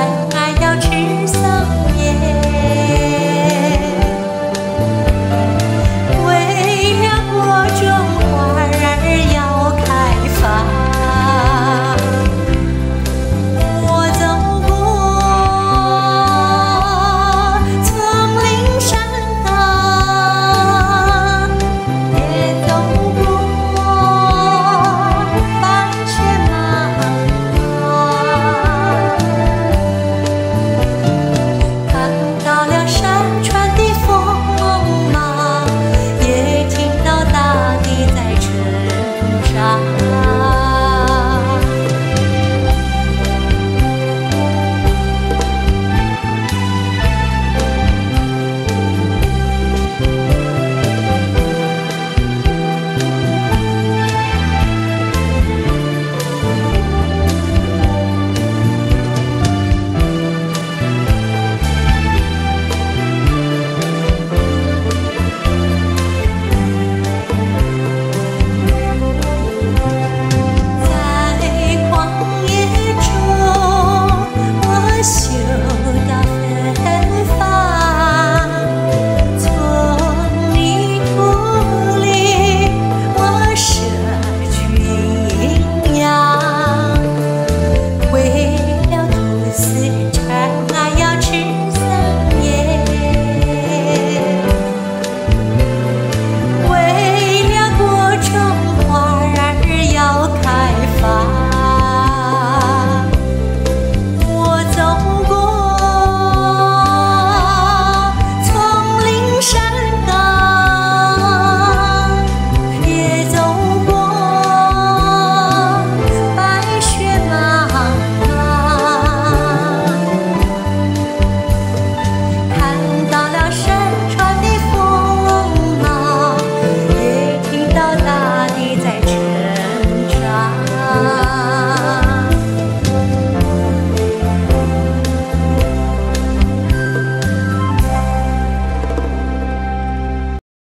I